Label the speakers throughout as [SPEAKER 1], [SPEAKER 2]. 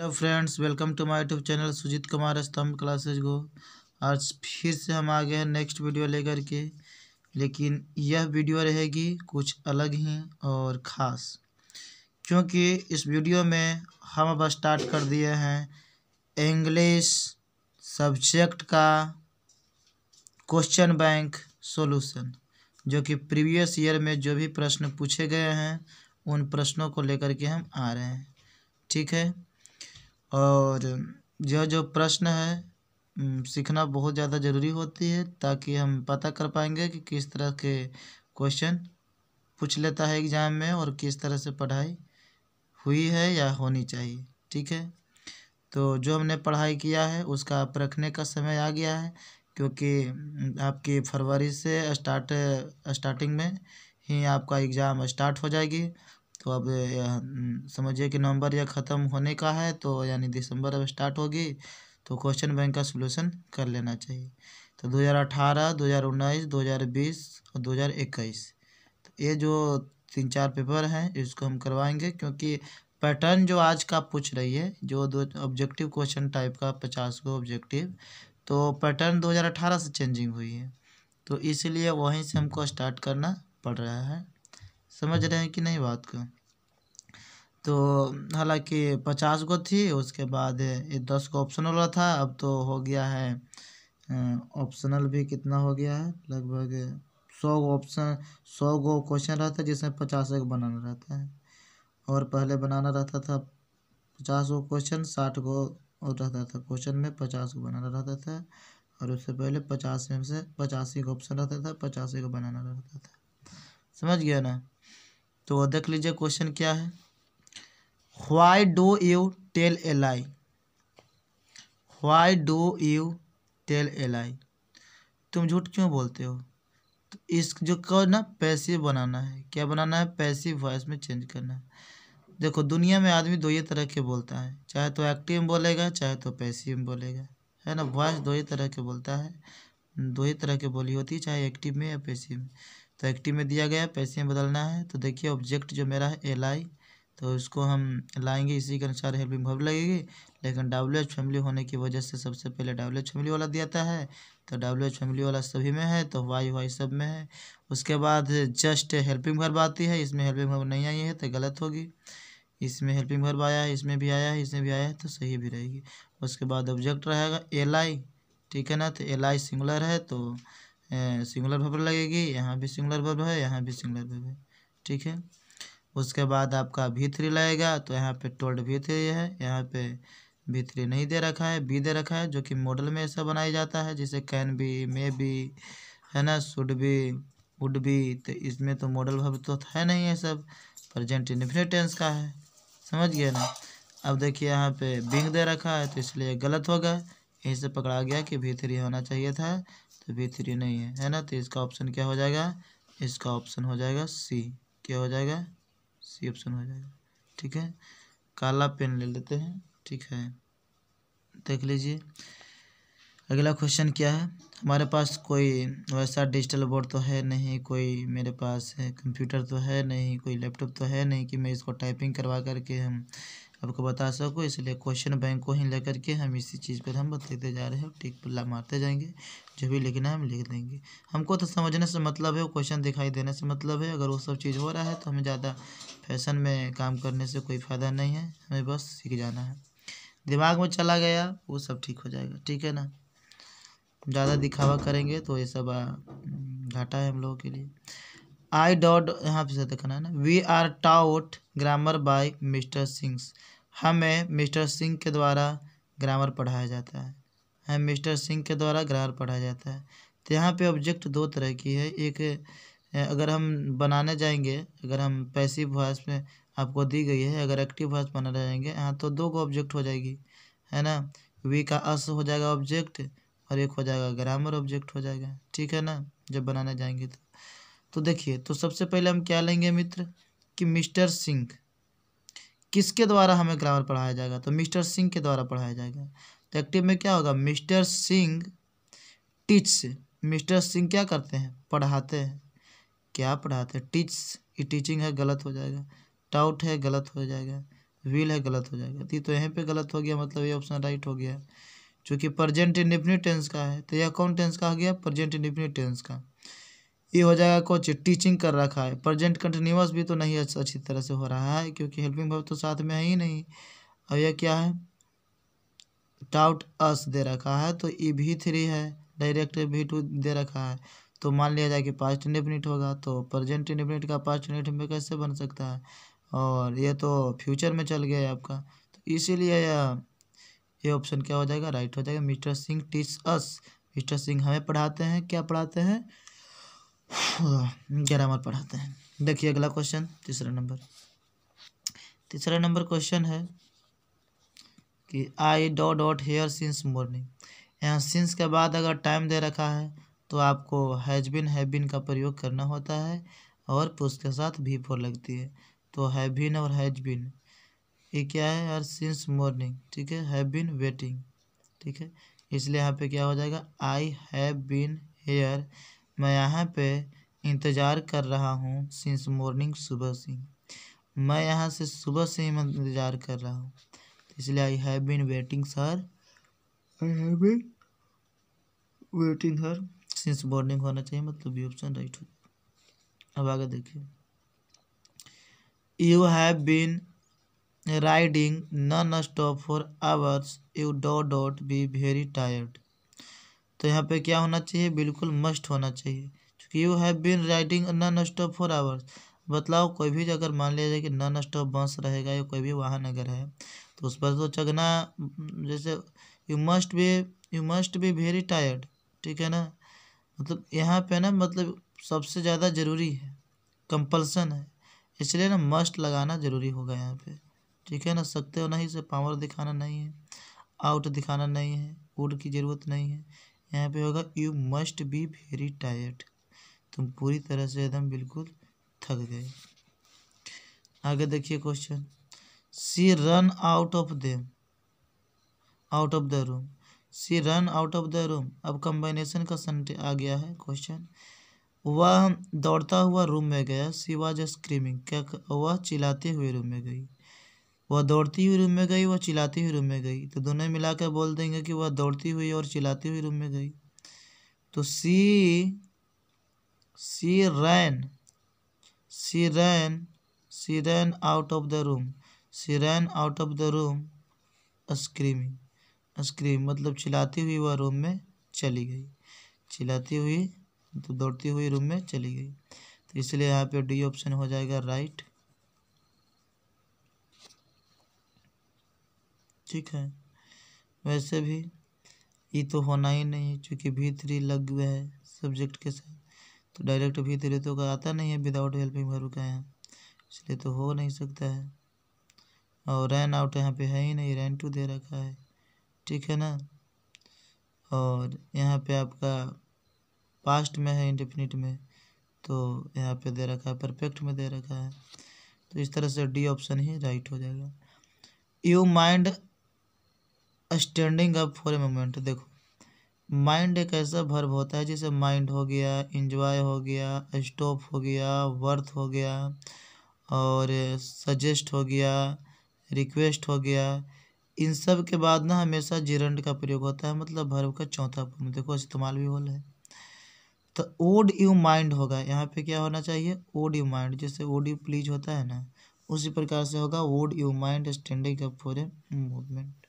[SPEAKER 1] Hello friends, welcome to my YouTube channel Sujeet Kumar Stambh classes go. आज फिर से हम आ गए हैं नेक्स्ट वीडियो लेकर के, लेकिन यह वीडियो रहेगी कुछ अलग ही और ख़ास। क्योंकि इस वीडियो में हम अब स्टार्ट कर दिए हैं इंग्लिश सब्जेक्ट का क्वेश्चन बैंक सॉल्यूशन जो कि प्रीवियस ईयर में जो भी प्रश्न पूछे गए हैं, उन प्रश्नों को लेकर के हम आ रहे हैं। ठीक है? और यह जो प्रश्न है सीखना बहुत ज़्यादा ज़रूरी होती है ताकि हम पता कर पाएँगे कि किस तरह के क्वेश्चन पूछ लेता है एग्ज़ाम में और किस तरह से पढ़ाई हुई है या होनी चाहिए, ठीक है? तो जो हमने पढ़ाई किया है, उसका आप रखने का समय आ गया है क्योंकि आपकी फरवरी से स्टार्ट, स्टार्टिंग में ही आपका एग्ज़ाम स्टार्ट हो जाएगी तो अब समझिए कि नवंबर या ख़त्म होने का है तो यानी दिसंबर अब स्टार्ट होगी तो क्वेश्चन बैंक का सोल्यूशन कर लेना चाहिए। तो 2018, 2019, 2020 और 2021 तो ये जो तीन चार पेपर हैं इसको हम करवाएँगे क्योंकि पैटर्न जो आज का पूछ रही है जो दो ऑब्जेक्टिव क्वेश्चन टाइप का पचास को ऑब्जेक्टिव तो पैटर्न 2018 से चेंजिंग हुई है। तो इसलिए वहीं से हमको स्टार्ट करना पड़ रहा है। समझ रहे हैं कि नहीं बात को? तो हालाँकि पचास गो थी, उसके बाद ये दस को ऑप्शनल वाला था, अब तो हो गया है ऑप्शनल भी कितना हो गया है? लगभग सौ ऑप्शन सौ गो क्वेश्चन रहता है, जिसमें पचास एक बनाना रहता है। और पहले बनाना रहता था पचास गो क्वेश्चन साठ गो और रहता था क्वेश्चन में, पचास को बनाना रहता था। और उससे पहले पचास में से पचासी का ऑप्शन रहता था, पचासी को बनाना रहता था। समझ गया ना? तो देख लीजिए क्वेश्चन क्या है? Why do you tell a lie why do you tell a lie तुम झूठ क्यों बोलते हो? तो इस जो को ना पैसिव बनाना है। क्या बनाना है? पैसिव वॉइस में चेंज करना है। देखो, दुनिया में आदमी दो ही तरह के बोलता है। चाहे तो एक्टिव में बोलेगा, चाहे तो पैसिव में बोलेगा। है ना? वॉइस दो ही तरह के बोलता है। दो ही तरह के बोली होती है, चाहे एक्टिव में या पैसिव में। तो एक्टिव में दिया गया पैसिव में बदलना है। तो देखिए ऑब्जेक्ट जो मेरा है एल आई तो इसको हम लाएँगे, इसी के अनुसार हेल्पिंग वर्ब लगेगी। लेकिन डब्ल्यू एच फैमिली होने की वजह से सबसे पहले डब्ल्यू एच फैमिली वाला दिया है। तो डब्ल्यू एच फैमिली वाला सभी में है तो वाई वाई सब में है। उसके बाद जस्ट हेल्पिंग वर्ब आती है, इसमें हेल्पिंग वर्ब नहीं आई है तो गलत होगी। इसमें हेल्पिंग वर्ब आया है, इसमें भी आया है, इसमें भी आया है तो सही भी रहेगी। उसके बाद ऑब्जेक्ट रहेगा एल आई ठीक है ना? तो एल आई सिंगुलर है तो सिंगुलर वर्ब लगेगी, यहाँ भी सिंगुलर वर्ब है, यहाँ भी सिंगुलर वर्ब है। ठीक है? उसके बाद आपका भी थ्री लगेगा तो यहाँ पे टोल्ड भी थ्री है, यहाँ पे भी थ्री नहीं दे रखा है बी दे रखा है, जो कि मॉडल में ऐसा बनाया जाता है, जैसे कैन बी मे बी है ना शुड बी वुड बी तो इसमें तो मॉडल भव तो है नहीं है सब प्रजेंट इन्फिनिट टेंस का है। समझ गया ना? अब देखिए यहाँ पे बिंग दे रखा है तो इसलिए गलत होगा। यहीं से पकड़ा गया कि भी थ्री होना चाहिए था। तो बी थ्री नहीं है। है ना? तो इसका ऑप्शन क्या हो जाएगा? इसका ऑप्शन हो जाएगा सी क्या हो जाएगा? सी ऑप्शन हो जाएगा। ठीक है? काला पेन ले लेते हैं। ठीक है? देख लीजिए। अगला क्वेश्चन क्या है? हमारे पास कोई वैसा डिजिटल बोर्ड तो है नहीं, कोई मेरे पास कंप्यूटर तो है नहीं, कोई लैपटॉप तो है नहीं कि मैं इसको टाइपिंग करवा करके हम आपको बता सको, इसलिए क्वेश्चन बैंक को ही लेकर के हम इसी चीज़ पर हम बताते जा रहे हैं। टिक पल्ला मारते जाएँगे, जो भी लिखना है हम लिख देंगे। हमको तो समझने से मतलब है क्वेश्चन दिखाई देने से मतलब है, अगर वो सब चीज़ हो रहा है तो हमें ज़्यादा फ़ैशन में काम करने से कोई फ़ायदा नहीं है, हमें बस सीख जाना है। दिमाग में चला गया, वो सब ठीक हो जाएगा, ठीक है ना? ज़्यादा दिखावा करेंगे तो ये सब घाटा है हम लोगों के लिए। आई डॉट यहाँ पे देखना है ना? We are taught grammar by mister Singh's हमें मिस्टर सिंह के द्वारा ग्रामर पढ़ाया जाता है। हमें मिस्टर सिंह के द्वारा ग्रामर पढ़ाया जाता है। तो यहाँ पे ऑब्जेक्ट दो तरह की है। एक अगर हम बनाने जाएँगे, अगर हम पैसिव वॉइस में आपको दी गई है, अगर एक्टिव वॉइस बनाने जाएँगे, यहाँ तो दो को ऑब्जेक्ट हो जाएगी। है ना? वी का अस हो जाएगा ऑब्जेक्ट और एक हो जाएगा ग्रामर ऑब्जेक्ट हो जाएगा। ठीक है ना? जब बनाने जाएँगे तो। तो देखिए तो सबसे पहले हम क्या लेंगे मित्र? कि मिस्टर सिंह। किसके द्वारा हमें ग्रामर पढ़ाया जाएगा? तो मिस्टर सिंह के द्वारा पढ़ाया जाएगा। तो एक्टिव में क्या होगा? Mister Singh teach mister Singh क्या करते हैं? पढ़ाते हैं। क्या पढ़ाते हैं? टीच ये टीचिंग है, गलत हो जाएगा। टाउट है, गलत हो जाएगा। विल है, गलत हो जाएगा। तो ये तो यहाँ पे गलत हो गया मतलब ये ऑप्शन राइट हो गया। चूँकि प्रजेंट इंडिफिनिट टेंस का है तो यह कौन टेंस का हो गया? प्रजेंट इंडिफिनिट टेंस का। ये हो जाएगा कुछ टीचिंग कर रखा है। प्रजेंट कंटिन्यूस भी तो नहीं अच्छी तरह से हो रहा है, क्योंकि हेल्पिंग वर्ब तो साथ में है ही नहीं। और यह क्या है? टाउट अस दे रखा है तो ई भी थ्री है डायरेक्ट भी टू दे रखा है। तो मान लिया जाए कि पास्ट इंडेफिनिट होगा तो प्रजेंट इंडेफिनिट का पास्ट इंडेफिनिट कैसे बन सकता है? और ये तो फ्यूचर में चल गया है आपका। तो इसीलिए यह ये ऑप्शन क्या हो जाएगा? राइट हो जाएगा। Mister Singh teach us mister Singh हमें पढ़ाते हैं। क्या पढ़ाते हैं? ग्रामर पढ़ाते हैं। देखिए अगला क्वेश्चन तीसरा नंबर। तीसरा नंबर क्वेश्चन है कि I dot dot here since morning यहाँ सिंस के बाद अगर टाइम दे रखा है तो आपको हैज़ बिन हैव बिन का प्रयोग करना होता है और पुश के साथ भी फोर लगती है। तो हैव बिन और हैज़ बिन ये क्या है यार? सिंस मॉर्निंग ठीक है? हैव बिन वेटिंग ठीक है? इसलिए यहाँ पे क्या हो जाएगा? आई हैव बिन हेयर मैं यहाँ पे इंतज़ार कर रहा हूँ सिंस मॉर्निंग सुबह से। मैं यहाँ से सुबह से ही इंतज़ार कर रहा हूँ। इसलिए I have been waiting sir I have been waiting here since morning होना चाहिए मतलब ये ऑप्शन राइट हो। अब आगे देखिए। You have been riding non stop for hours you dot dot be very tired तो यहाँ पे क्या होना चाहिए? बिल्कुल मस्ट होना चाहिए। क्योंकि you have been riding non stop for hours बतलाओ कोई भी अगर मान लिया जाए कि नॉन स्टॉप बस रहेगा या कोई भी वाहन अगर है तो उस पर तो चगना जैसे you must be you must be very tired ठीक है ना? मतलब यहाँ पे ना मतलब सबसे ज़्यादा ज़रूरी है कंपल्सन है। इसलिए ना मस्ट लगाना ज़रूरी होगा यहाँ पे। ठीक है ना? सकते हो नहीं से पावर दिखाना नहीं है आउट दिखाना नहीं है वुड की ज़रूरत नहीं है। यहाँ पे होगा you must be very tired तुम पूरी तरह से एकदम बिल्कुल थक गए। आगे देखिए question she run out of them out of the room she run out of the room अब कंबाइनेशन का संटे आ गया है क्वेश्चन वह दौड़ता हुआ रूम में गया। सी वाज स्क्रीमिंग क्या वह चिल्लाते हुए रूम में गई। वह दौड़ती हुई रूम में गई, वह चिल्लाती हुई रूम में गई। तो दोनों मिलाकर बोल देंगे कि वह दौड़ती हुई और चिल्लाती हुई रूम में गई। तो C she ran she ran she ran out of the room, she ran out of the room screaming scream मतलब चिल्लाती हुई वह रूम में चली गई। चिल्लाती हुई तो दौड़ती हुई रूम में चली गई। तो इसलिए यहाँ पे डी ऑप्शन हो जाएगा राइट ठीक है। वैसे भी ये तो होना ही नहीं है क्योंकि भी थ्री लग हुआ है सब्जेक्ट के साथ। तो डायरेक्ट भी थ्री तो आता नहीं है विदाउट हेल्पिंग वर्ब का यहाँ। इसलिए तो हो नहीं सकता है। और रैन आउट यहाँ पे है ही नहीं रैन टू दे रखा है। ठीक है ना? और यहाँ पे आपका पास्ट में है इंडेफिनिट में तो यहाँ पे दे रखा है परफेक्ट में दे रखा है। तो इस तरह से डी ऑप्शन ही राइट हो जाएगा। You mind standing up for a moment देखो। माइंड एक ऐसा भर्व होता है जैसे माइंड हो गया इंजॉय हो गया स्टॉप हो गया वर्थ हो गया, और सजेस्ट हो गया रिक्वेस्ट हो गया। इन सब के बाद ना हमेशा जिरंड का प्रयोग होता है मतलब भर्व का चौथा फॉर्म देखो, इस्तेमाल भी बोल है। तो ओड यू माइंड होगा। यहाँ पे क्या होना चाहिए? ओड यू माइंड जैसे ओड यू प्लीज़ होता है ना, उसी प्रकार से होगा। Would you mind standing up for a movement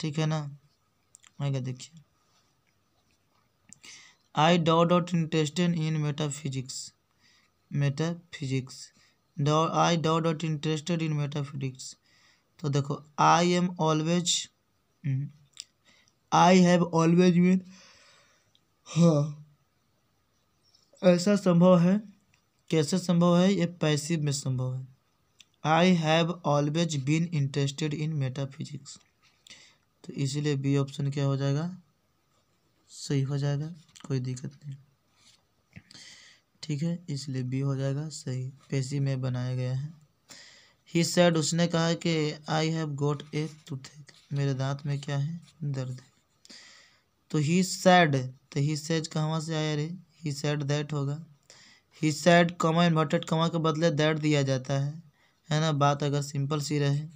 [SPEAKER 1] ठीक है ना? आगे देखिए। आई डॉ dot interested in metaphysics metaphysics आई डॉ डॉट इंटरेस्टेड इन मेटाफिजिक्स तो देखो I am always I have always mean हाँ ऐसा संभव है? कैसे संभव है? ये पैसिव में संभव है। I have always been interested in metaphysics तो इसीलिए बी ऑप्शन क्या हो जाएगा? सही हो जाएगा, कोई दिक्कत नहीं। ठीक है, इसलिए बी हो जाएगा सही। पेशी में बनाया गया है। ही सैड उसने कहा कि I have got a tooth मेरे दांत में क्या है? दर्द है। तो ही सैड तो ही सैड कहाँ से आया रे? ही सैड दैट होगा। ही सैड कमा इन्वर्टेड कमा के बदले दैट दिया जाता है। है ना? बात अगर सिंपल सी रहे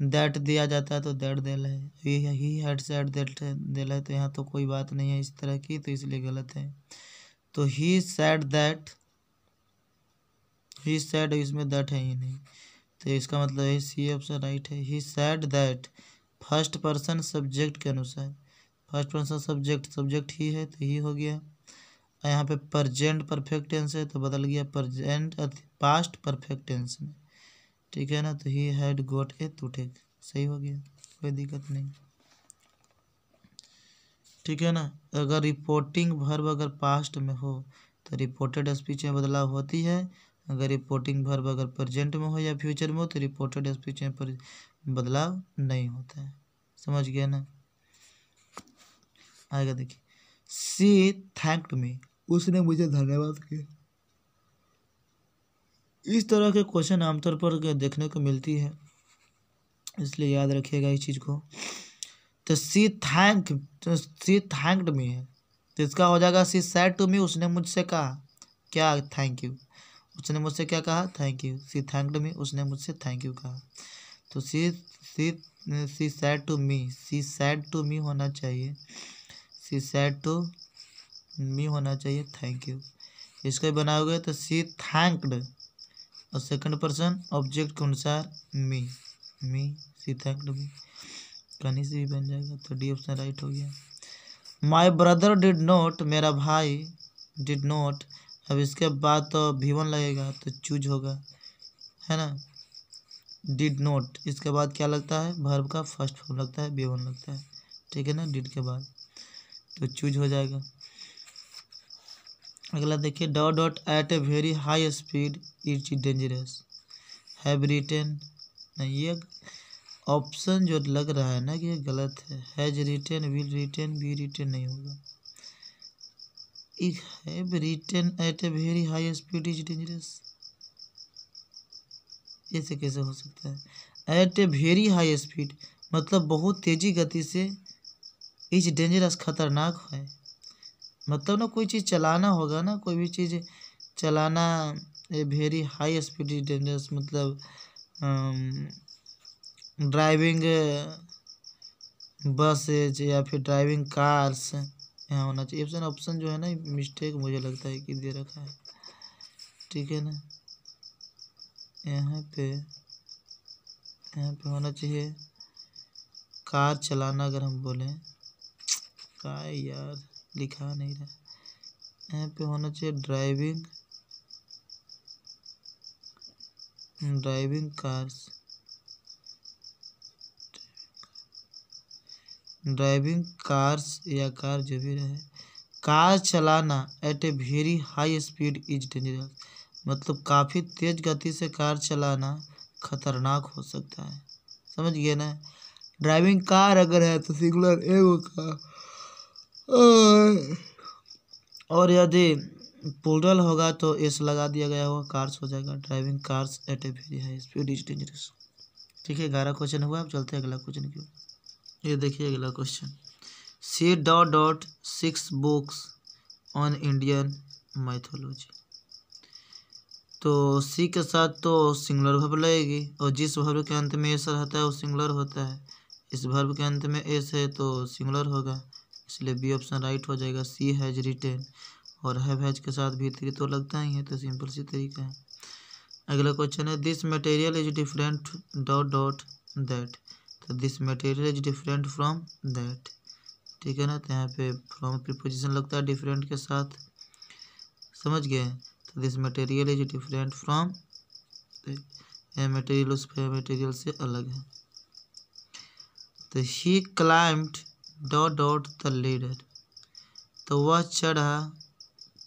[SPEAKER 1] दैट दिया जाता है तो दैट देल है, ही हैड सेड दैट देल है तो यहाँ तो कोई बात नहीं है इस तरह की तो इसलिए गलत है। तो he said that he said इसमें दैट है ही नहीं। तो इसका मतलब है सी ऑप्शन राइट है। He said that first person subject के अनुसार फ़र्स्ट पर्सन सब्जेक्ट सब्जेक्ट ही है तो ही हो गया। यहाँ पे प्रजेंट परफेक्ट टेंस है तो बदल गया प्रजेंट पास्ट परफेक्ट टेंस में। ठीक है ना? तो ही हैड गोट ए टूटेक सही हो गया, कोई दिक्कत नहीं। ठीक है ना? अगर रिपोर्टिंग भर्ब अगर पास्ट में हो तो रिपोर्टेड स्पीच में बदलाव होती है। अगर रिपोर्टिंग भर्ब अगर प्रेजेंट में हो या फ्यूचर में हो तो रिपोर्टेड स्पीच में पर बदलाव नहीं होता है। समझ गया ना? आएगा देखिए। सी थैंक्ड मी उसने मुझे धन्यवाद किया। इस तरह के क्वेश्चन आमतौर पर देखने को मिलती है। इसलिए याद रखिएगा इस चीज़ को। तो सी थैंक तो सी थैंक्ड मी है। तो इसका हो जाएगा, सी सैड टू मी, उसने मुझसे कहा। क्या थैंक यू? उसने मुझसे क्या कहा? Thank you. She thanked me, उसने मुझसे थैंक यू कहा। तो C C she said to me, she said to me होना चाहिए। सी सैड टू मी होना चाहिए, थैंक यू। इसका बनाओगे तो सी थैंक्ड। और सेकंड पर्सन ऑब्जेक्ट के अनुसार मी मी सी थैंक्ड मी कहीं से भी बन जाएगा तो डी ऑप्शन राइट हो गया। माई ब्रदर डिड नोट मेरा भाई डिड नोट अब इसके बाद तो भी वन लगेगा तो चूज़ होगा, है ना? डिड नोट इसके बाद क्या लगता है? भर्ब का फ़र्स्ट फॉर्म लगता है बी वन लगता है, ठीक है ना? डिड के बाद तो चूज़ हो जाएगा। अगला देखिए dot dot at a very high speed is dangerous. Have written, नहीं, ये ऑप्शन जो लग रहा है ना कि ये गलत है। Has written, will written, be written नहीं होगा। Have written at a very high speed is dangerous. ऐसे कैसे हो सकता है? At a very high speed मतलब बहुत तेज़ी गति से इज़ डेंजरस खतरनाक है। मतलब ना कोई चीज़ चलाना होगा ना, कोई भी चीज़ चलाना a very high speed is dangerous मतलब ड्राइविंग बसेज या फिर ड्राइविंग कार्स यहाँ होना चाहिए। ऑप्शन ऑप्शन जो है ना मिस्टेक मुझे लगता है कि दे रखा है। ठीक है ना? यहाँ पे यहाँ पे होना चाहिए। कार चलाना अगर हम बोलें का यार? लिखा नहीं रहा। यहाँ पे होना चाहिए driving driving cars. Driving cars या कार जो भी रहे। कार चलाना at a very high speed is dangerous मतलब काफ़ी तेज गति से कार चलाना खतरनाक हो सकता है। समझ गए ना? ड्राइविंग कार अगर है तो सिंगुलर एगो का और यदि पुलरल होगा तो एस लगा दिया गया होगा, कार्स हो जाएगा, driving cars at a very high speed is dangerous. ठीक है, ग्यारह क्वेश्चन हुआ, अब चलते हैं अगला क्वेश्चन की ये देखिए अगला question C dot dot six books on Indian mythology तो सी के साथ तो सिंगुलर वर्ब लगेगी, और जिस वर्ब के अंत में एस रहता है, वो सिंगुलर होता है। इस वर्ब के अंत में एस है तो सिंगुलर होगा। इसलिए बी ऑप्शन राइट हो जाएगा। सी हैज़ रिटेन और हैव हैज़ के साथ भी थ्री तो लगता ही है तो सिंपल सी तरीका है। अगला क्वेश्चन है this material is different dot dot that तो this material is different from that ठीक है ना? तो यहाँ पे फ्रॉम प्रीपोजिशन लगता है डिफरेंट के साथ। समझ गए? तो this material is different from यह मटेरियल उस मटेरियल से अलग है। तो he climbed dot dot the ladder तो वह चढ़ा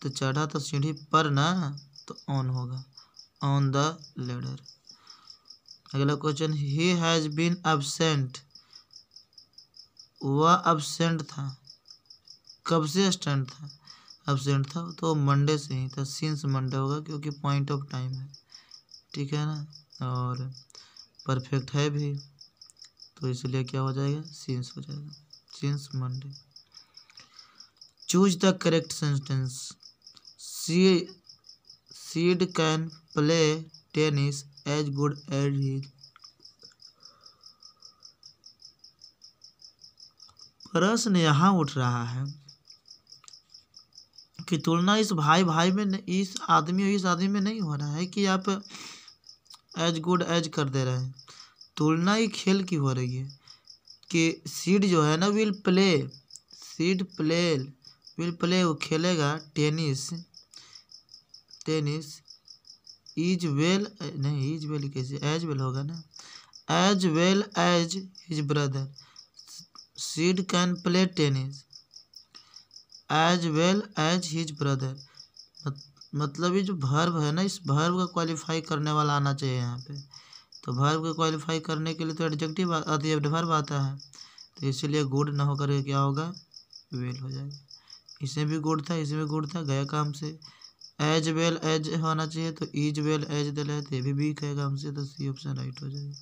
[SPEAKER 1] तो चढ़ा तो सीढ़ी पर ना तो ऑन होगा। ऑन द लेडर अगला question he has been absent वह एबसेंट था। कब से स्टैंड था? एबसेंट था तो मंडे से ही था। सिंस मंडे होगा, क्योंकि पॉइंट ऑफ़ टाइम है। ठीक है ना? और परफेक्ट है भी। तो इसलिए क्या हो जाएगा? सिंस हो जाएगा। Since Monday. Choose the correct sentence. Seed, seed can play tennis as good as his प्रश्न यहाँ उठ रहा है कि तुलना इस भाई भाई में इस आदमी और इस आदमी में नहीं हो रहा है कि आप एज गुड एज कर दे रहे हैं तुलना ही खेल की हो रही है कि सीड जो है ना will play Sid play will play वो खेलेगा टेनिस टेनिस इज़ वेल नहीं इज़ वेल कैसे एज वेल होगा ना? As well as his brother Sid can play tennis as well as his brother मतलब ये जो भर्व है ना, इस भर्व का क्वालिफाई करने वाला आना चाहिए यहाँ पे। तो भर्व को क्वालिफाई करने के लिए तो एडजेक्टिव आती है आता है। तो इसीलिए गुड ना होकर क्या होगा? वेल हो जाएगा। इसमें भी गुड था, इसमें गुड था, गया काम से। एज वेल एज होना चाहिए तो इज़ वेल एज दिल है तो ये भी वीक है काम से तो सी ऑप्शन राइट हो जाएगा।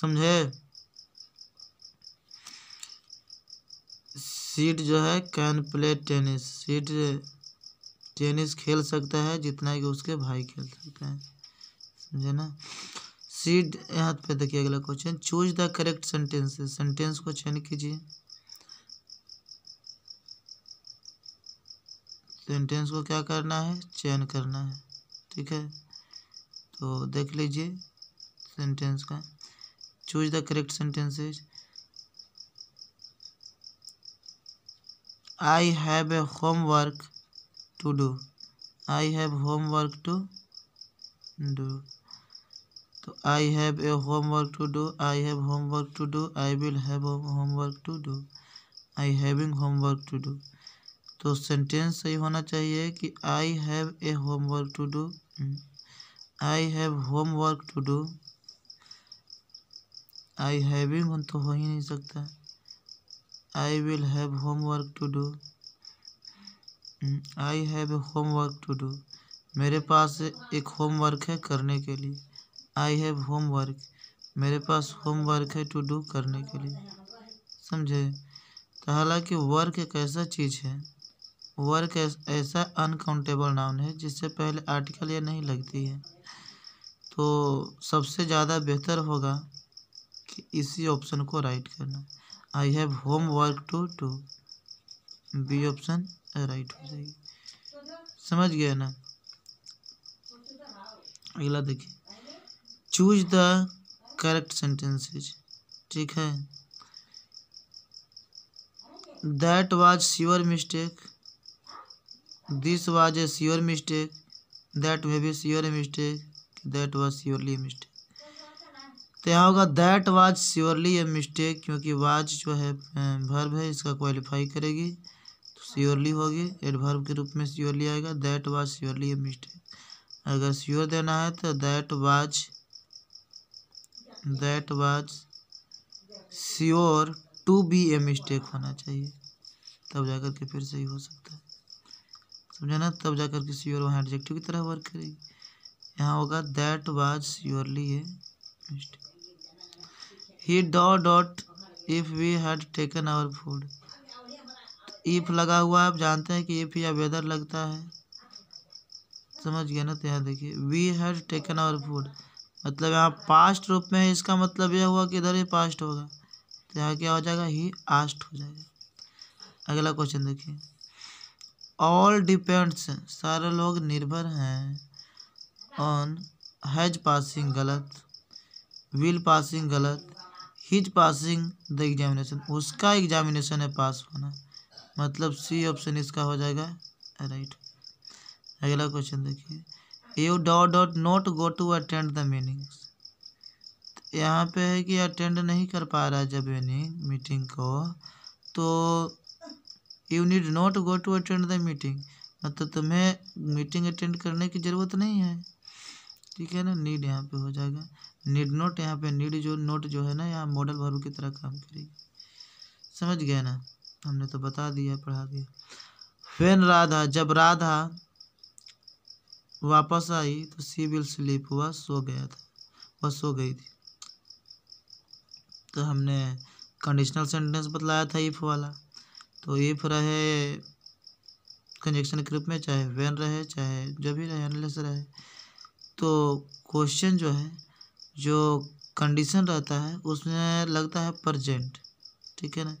[SPEAKER 1] समझे? सीट जो है can play tennis Sid tennis खेल सकता है, जितना कि उसके भाई खेल सकते हैं। समझे ना? सीट यहाँ पे देखिए अगला question choose the correct sentence sentence को चयन कीजिए। सेंटेंस को क्या करना है? चयन करना है। ठीक है? तो देख लीजिए सेंटेंस का। Choose the correct sentences I have a homework to do. I have homework to do. तो I have a homework to do I have homework to do I will have homework to do I having homework to do तो sentence सही होना चाहिए कि I have a homework to do I have homework to do I having तो हो ही नहीं सकता I will have homework to do I have a homework to do मेरे पास एक होमवर्क है करने के लिए। I have homework. मेरे पास होमवर्क है टू डू करने के लिए। समझे? तो हालाँकि वर्क एक ऐसा चीज़ है। वर्क ऐसा अनकाउंटेबल नाउन है जिससे पहले आर्टिकल या नहीं लगती है। तो सबसे ज़्यादा बेहतर होगा कि इसी ऑप्शन को राइट करना। I have homework to two B option right हो जाएगी। समझ गया ना? अगला देखिए। चूज़ द करेक्ट सेंटेंसेज ठीक है? That was sure mistake this was a sure mistake that may be sure mistake that was surely mistake तो यहाँ होगा that was surely a mistake क्योंकि वाज जो है भर्व है, इसका क्वालिफाई करेगी तो श्योरली होगी एडवर्ब के रूप में श्योरली आएगा that was surely a mistake अगर श्योर देना है तो that was that was sure to be a mistake होना चाहिए। तब जाकर के फिर सही हो सकता है। समझा ना? तब जाकर के श्योर वहाँ एडजेक्टिव की तरह वर्क करेगी। यहाँ होगा that was surely a mistake he dot dot if we had taken our food if लगा हुआ आप जानते हैं कि इफ़ या वेदर लगता है। समझ गया ना? तो यहाँ देखिए we had taken our food मतलब यहाँ पास्ट रूप में है इसका मतलब यह हुआ कि इधर ही पास्ट होगा। तो यहाँ क्या हो जाएगा? ही आस्ट हो जाएगा। अगला क्वेश्चन देखिए। ऑल डिपेंड्स सारे लोग निर्भर हैं ऑन हैज़ पासिंग गलत विल पासिंग गलत हिज पासिंग द एग्जामिनेशन उसका एग्जामिनेशन है पास होना। मतलब सी ऑप्शन इसका हो जाएगा। राइट अगला क्वेश्चन देखिए। You dot dot not go to attend the meanings यहाँ पे है कि अटेंड नहीं कर पा रहा है जब मीनिंग मीटिंग को तो you need not go to attend the meeting मतलब तुम्हें मीटिंग अटेंड करने की ज़रूरत नहीं है। ठीक है ना? नीड यहाँ पे हो जाएगा। नीड नोट यहाँ पे नीड जो नोट जो है ना, यहाँ मॉडल वर्ब की तरह काम करेगी। समझ गए ना? हमने तो बता दिया, पढ़ा दिया। फेन राधा, जब राधा वापस आई तो सी विल स्लीप हुआ, सो गया था। वह सो गई थी। तो हमने कंडीशनल सेंटेंस बतलाया था इफ़ वाला। तो इफ़ रहे कंजक्शन के रूप में, चाहे वेन रहे, चाहे जो भी रहे अनलेस रहे। तो क्वेश्चन जो है, जो कंडीशन रहता है, उसमें लगता है प्रजेंट ठीक है ना?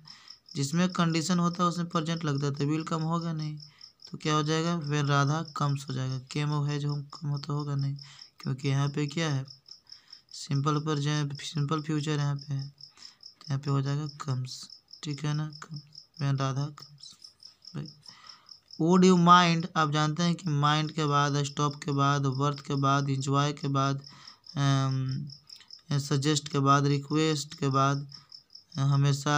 [SPEAKER 1] जिसमें कंडीशन होता है, उसमें प्रजेंट लगता है तो विल कम होगा नहीं। तो क्या हो जाएगा? वेन राधा कम्स हो जाएगा। केम है जो कम होता होगा नहीं, क्योंकि यहाँ पे क्या है? सिंपल पर जो सिंपल फ्यूचर यहाँ पे है। तो यहाँ पे हो जाएगा कम्स। ठीक है ना? Come when Radha comes. भाई वुड यू माइंड आप जानते हैं कि माइंड के बाद स्टॉप के बाद वर्थ के बाद इंजॉय के बाद सजेस्ट के बाद रिक्वेस्ट के बाद, हमेशा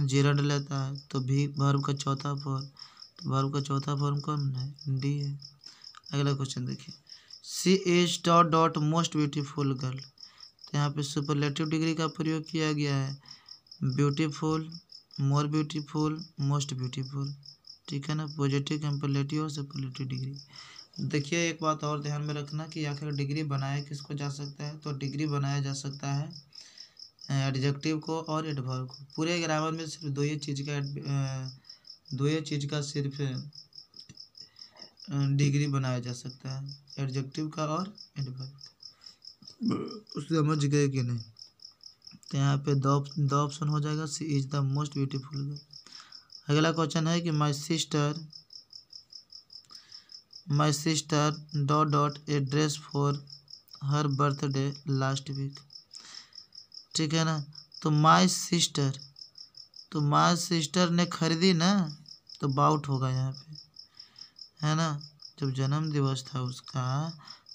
[SPEAKER 1] जीरड लेता है। तो भी वर्ब का चौथा फॉर्म तो वर्ब का चौथा फॉर्म कौन है? डी है। अगला क्वेश्चन देखिए। She as dot dot most beautiful girl तो यहाँ पे सुपरलेटिव डिग्री का प्रयोग किया गया है। Beautiful more beautiful most beautiful ठीक है ना? पॉजिटिव कंपेलेटिव और सुपरलेटिव डिग्री देखिए, एक बात और ध्यान में रखना कि आखिर डिग्री बनाया किसको जा सकता है? तो डिग्री बनाया जा सकता है एडजेक्टिव को और एडवर्ब को। पूरे ग्रामर में सिर्फ़ दो ही चीज़ का दो ये चीज़ का सिर्फ़ डिग्री बनाया जा सकता है, एडजेक्टिव का और एडवर्ब। समझ गए कि नहीं? तो यहाँ पे दो दो ऑप्शन हो जाएगा, she is the most beautiful girl अगला क्वेश्चन है कि my sister my sister dot dot a dress for her birthday last week. ठीक है ना? तो माई सिस्टर तो माँ सिस्टर ने खरीदी ना तो बाउट होगा यहाँ पे। है ना? जब जन्म दिवस था उसका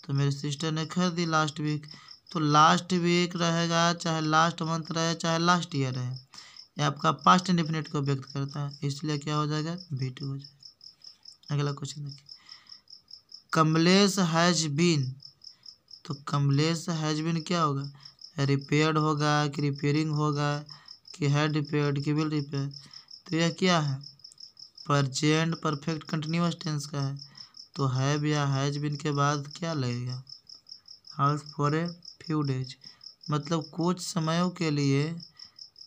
[SPEAKER 1] तो मेरे सिस्टर ने खरीदी लास्ट वीक तो लास्ट वीक रहेगा, चाहे लास्ट मंथ रहे, चाहे लास्ट ईयर रहे, ये आपका पास्ट इंडिफिनिट को व्यक्त करता है। इसलिए क्या हो जाएगा? बी टू हो जाएगा। अगला क्वेश्चन देखिए। कमलेश हैज़ बीन तो कमलेश हैज़ बीन क्या होगा? रिपेयर्ड होगा कि रिपेयरिंग होगा? कि है रिपेयर्ड कि विल रिपेयर तो यह क्या है? प्रजेंट परफेक्ट कंटिन्यूस टेंस का है। तो हैव या हैज़ बिन के बाद क्या लगेगा? House for a few days मतलब कुछ समयों के लिए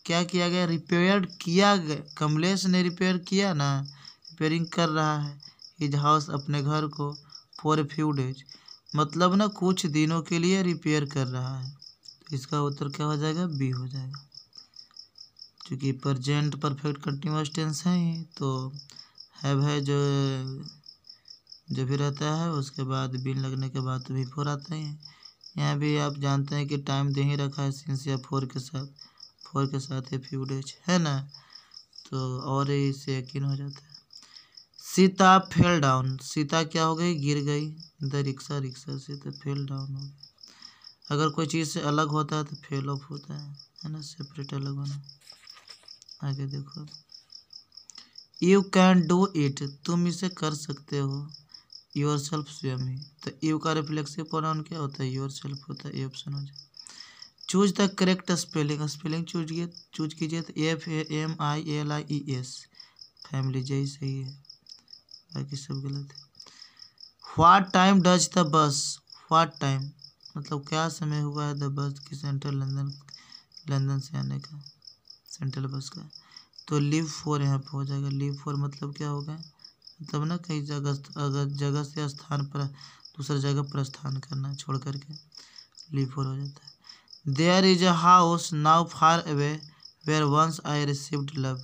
[SPEAKER 1] क्या किया गया? रिपेयर किया गया। कमलेश ने रिपेयर किया ना? रिपेयरिंग कर रहा है हिज हाउस अपने घर को फॉर ए फ्यू डेज़ मतलब ना कुछ दिनों के लिए रिपेयर कर रहा है। तो इसका उत्तर क्या हो जाएगा? बी हो जाएगा। क्योंकि प्रजेंट परफेक्ट कंटिन्यूस टेंस है तो हैव है जो जो भी रहता है, उसके बाद बिन लगने के बाद तो भी फोर आता ही है। यहाँ भी आप जानते हैं कि टाइम दे ही रखा है सिंस या फोर के साथ फोर के साथ है फ्यू डेज़ है ना? तो और इससे यकीन हो जाता है। सीता फेल डाउन सीता क्या हो गई? गिर गई। द रिक्शा रिक्शा से तो फेल डाउन हो गई। अगर कोई चीज़ से अलग होता है तो फेल ऑफ़ होता है है ना? सेपरेट अलग होना। आगे देखो। यू कैन डू इट, तुम इसे कर सकते हो। योर सेल्फ स्वयं ही। तो यू का रिफ्लेक्सिव प्रोनाउन क्या होता है? योर सेल्फ होता है ये ऑप्शन हो जाए। Choose the correct spelling. Spelling choose choose कीजिए तो F A M I L I E S. Family जय सही है। बाकी सब गलत है। What time does the bus what time मतलब क्या समय हुआ है द बस की सेंट्रल लंदन लंदन से आने का? सेंट्रल बस का। तो लीव फोर यहाँ पे हो जाएगा। लीव फोर मतलब क्या होगा? मतलब ना कहीं जगह अगर जगह से स्थान पर, दूसरे जगह पर स्थान करना छोड़ करके लीव फोर हो जाता है। There is a house now far away where once I received love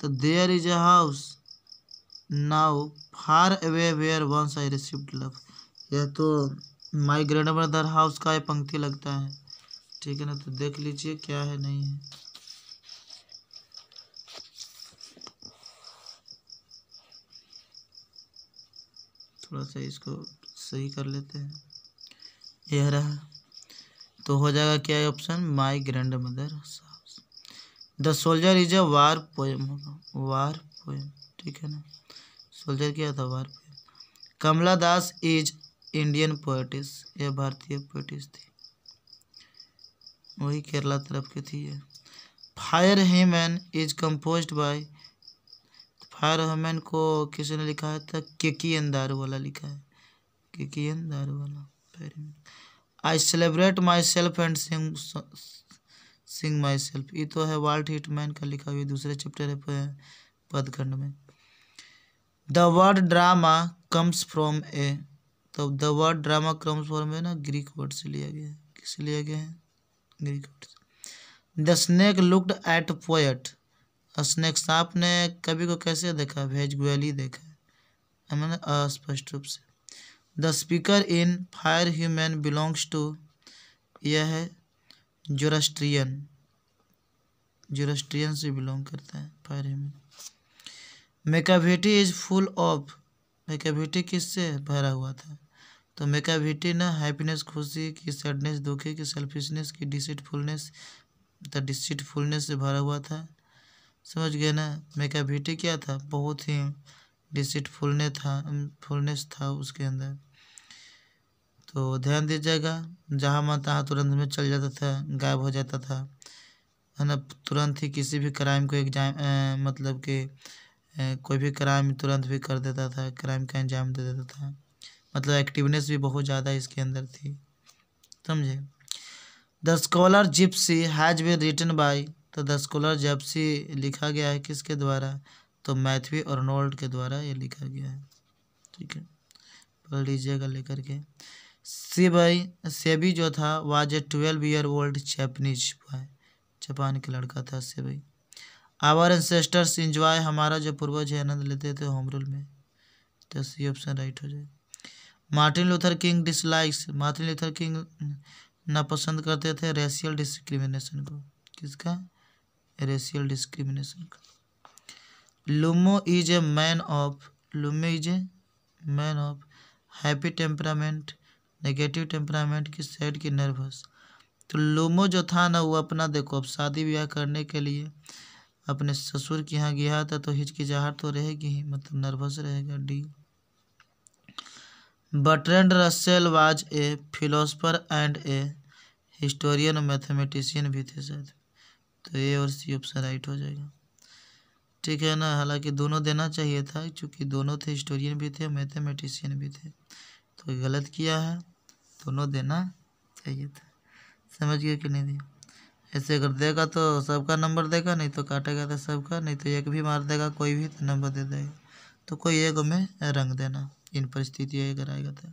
[SPEAKER 1] तो there is a house now far away where once I received love यह तो माई ग्रैंड मदर हाउस का ये पंक्ति लगता है। ठीक है ना? तो देख लीजिए क्या है, नहीं है। थोड़ा सा इसको सही कर लेते हैं। यह रहा। तो हो जाएगा क्या option my grandmother the soldier is a war poem होगा वार पोएम ठीक है ना? सोल्जर क्या था? War poem Kamala Das is Indian poetess यह भारतीय पोएटिस थी। वही केरला तरफ़ की थी ये। Fire hymn is composed by fire hymn को किसी ने लिखा है था केकी अंदार वाला लिखा है। केकी अंदार वाला I celebrate myself and sing sing myself ये तो है वाल्ट हिटमैन का लिखा हुआ दूसरे चैप्टर है पदखंड में। The word drama comes from a तो the word drama comes form है ना ग्रीक वर्ड से लिया गया है। किससे लिया गया है? ग्रीक वर्ड से the snake looked at poet snake सांप ने को कैसे देखा? भेज भेजगुएली देखा है। मैंने अस्पष्ट रूप से। The speaker in fire human belongs to यह है जोरस्ट्रियन जोरस्ट्रियन से बिलोंग करता है fire human Macavity is full of Macavity किससे भरा हुआ था? तो मेकाविटी ना हैप्पीनेस खुशी की सैडनेस दुखी की सेल्फिशनेस की डिसिटफुलनेस द डिसिटफुलनेस से भरा हुआ था। समझ गए ना? मेकाविटी क्या था? बहुत ही डिसिटफुलने था फुलनेस था उसके अंदर। तो ध्यान दीजिएगा, जहाँ मन तहाँ तुरंत में चल जाता था, गायब हो जाता था। है ना? तुरंत ही किसी भी क्राइम को एग्ज़ाम मतलब कि कोई भी क्राइम तुरंत भी कर देता था क्राइम का अंजाम दे देता था। मतलब एक्टिवनेस भी बहुत ज़्यादा इसके अंदर थी। समझे? The scholar gipsy has been written by तो द स्कॉलर जेप्सी लिखा गया है किसके द्वारा? तो मैथवी अर्नोल्ड के द्वारा ये लिखा गया है। ठीक है पढ़ लीजिएगा लेकर के। सेबई सेबी जो था was a twelve year old Japanese boy Japan के लड़का था सेबई आवर एंसेस्टर्स इंजॉय हमारा जो पूर्वज है, आनंद लेते थे होम रूल में। तो सी ऑप्शन राइट हो जाए। Martin Luther King dislikes Martin Luther King नापसंद करते थे रेशियल डिस्क्रिमिनेशन को। किसका? रेशियल डिस्क्रिमिनेशन का Lumo is a man of Lumo is a man of happy temperament negative temperament की सैड की नर्वस तो लुमो जो था ना, वो अपना देखो, अब शादी ब्याह करने के लिए अपने ससुर के यहाँ गया था तो हिचकिचाहट तो रहेगी ही मतलब नर्वस रहेगा the Bertrand Russell was a philosopher and a historian mathematician भी थे शायद. तो ए और सी ऑप्शन राइट हो जाएगा। ठीक है ना? हालाँकि दोनों देना चाहिए था, क्योंकि दोनों थे हिस्टोरियन भी थे मैथमेटिशियन भी थे। तो गलत किया है, दोनों देना चाहिए था। समझ गया कि नहीं दिया? ऐसे अगर देगा तो सबका नंबर देगा, नहीं तो काटेगा तो सबका, नहीं तो एक भी मार देगा, कोई भी तो नंबर दे देगा। तो कोई एक में रंग देना, इन परिस्थितियों अगर आएगा तो।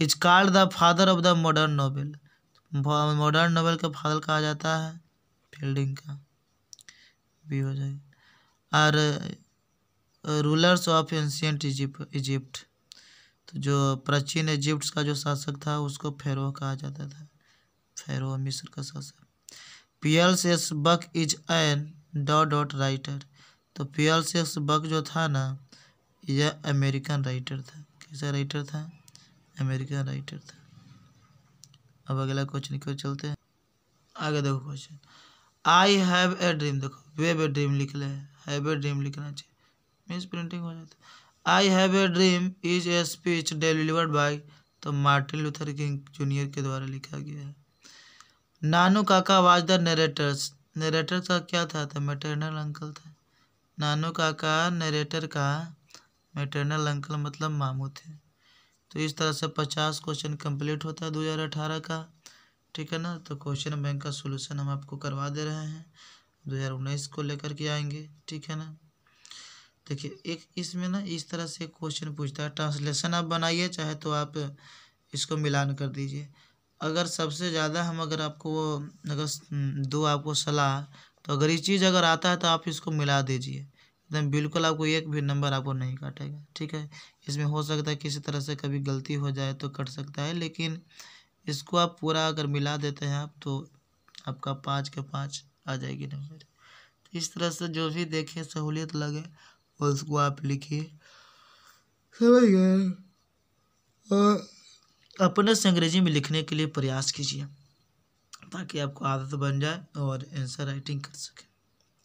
[SPEAKER 1] Is called the father of the modern novel modern novel का फादर कहा जाता है? फील्डिंग का भी हो जाएगा और रूलर्स ऑफ़ एंशियंट इजिप्ट तो जो प्राचीन इजिप्ट का जो शासक था, उसको फेरो कहा जाता था। फेरो मिस्र का शासक। P L S Buck is an dot dot writer तो पी एल एस बक जो था ना यह अमेरिकन राइटर था। कैसा राइटर था? अमेरिकन राइटर था। अब अगला क्वेश्चन क्यों चलते हैं। आगे देखो question I have a dream देखो वे ए ड्रीम लिख ले हैव ए ड्रीम लिखना चाहिए। मिस प्रिंटिंग हो जाता I have a dream is a speech delivered by तो मार्टिन लूथर किंग जूनियर के द्वारा लिखा गया है। नानू काका वाज द नरेटर्स नरेटर का क्या था? था मेटरनल अंकल था। नानू काका नरेटर का मेटरनल अंकल मतलब मामू थे। तो इस तरह से पचास क्वेश्चन कंप्लीट होता है दो हज़ार अठारह का। ठीक है ना? तो क्वेश्चन बैंक का सोल्यूशन हम आपको करवा दे रहे हैं। दो हज़ार उन्नीस को लेकर के आएँगे, ठीक है ना? देखिए, एक इसमें ना इस तरह से क्वेश्चन पूछता है ट्रांसलेशन आप बनाइए, चाहे तो आप इसको मिलान कर दीजिए। अगर सबसे ज़्यादा हम अगर आपको वो, अगर दो आपको सलाह तो अगर ये चीज़ अगर आता है तो आप इसको मिला दीजिए। एकदम बिल्कुल आपको एक भी नंबर आपको नहीं काटेगा, ठीक है? इसमें हो सकता है किसी तरह से कभी गलती हो जाए तो कट सकता है, लेकिन इसको आप पूरा अगर मिला देते हैं आप तो आपका पाँच के पाँच आ जाएगी नंबर तो इस तरह से जो भी देखें, सहूलियत लगे उसको आप लिखिए। समझ गए? अपने से अंग्रेज़ी में लिखने के लिए प्रयास कीजिए, ताकि आपको आदत बन जाए और आंसर राइटिंग कर सकें।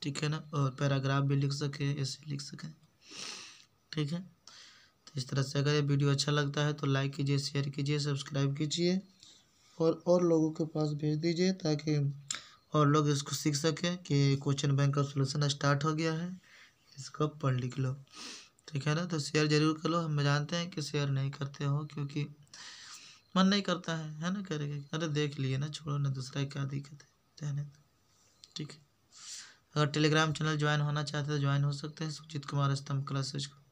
[SPEAKER 1] ठीक है ना? और पैराग्राफ भी लिख सकें, ऐसे लिख सकें। ठीक है? तो इस तरह से अगर ये वीडियो अच्छा लगता है तो लाइक कीजिए शेयर कीजिए सब्सक्राइब कीजिए। और और लोगों के पास भेज दीजिए ताकि और लोग इसको सीख सकें कि क्वेश्चन बैंक का सोल्यूशन स्टार्ट हो गया है। इसको पढ़ लिख लो। ठीक है ना? तो शेयर ज़रूर कर लो। हम जानते हैं कि शेयर नहीं करते हो क्योंकि मन नहीं करता है है ना करेंगे अरे देख लिए ना, छोड़ो ना, दूसरा क्या दिक्कत है? रहने ठीक है। अगर टेलीग्राम चैनल ज्वाइन होना चाहते हैं तो ज्वाइन हो सकते हैं। सुजीत कुमार स्तंभ क्लासेज को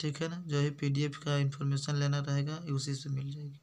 [SPEAKER 1] ठीक है ना? जो है पीडीएफ का इंफॉर्मेशन लेना रहेगा, उसी से मिल जाएगी।